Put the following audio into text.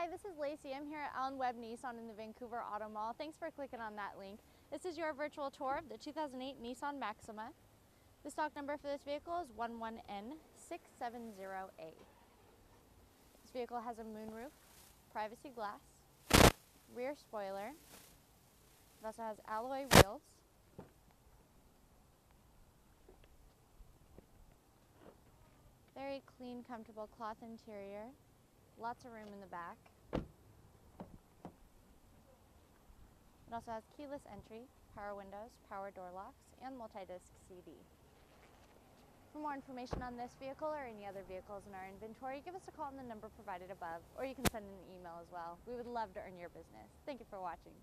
Hi, this is Lacey. I'm here at Alan Webb Nissan in the Vancouver Auto Mall. Thanks for clicking on that link. This is your virtual tour of the 2008 Nissan Maxima. The stock number for this vehicle is 11N670A. This vehicle has a moonroof, privacy glass, rear spoiler. It also has alloy wheels. Very clean, comfortable cloth interior. Lots of room in the back. It also has keyless entry, power windows, power door locks, and multi-disc CD. For more information on this vehicle or any other vehicles in our inventory, give us a call on the number provided above, or you can send an email as well. We would love to earn your business. Thank you for watching.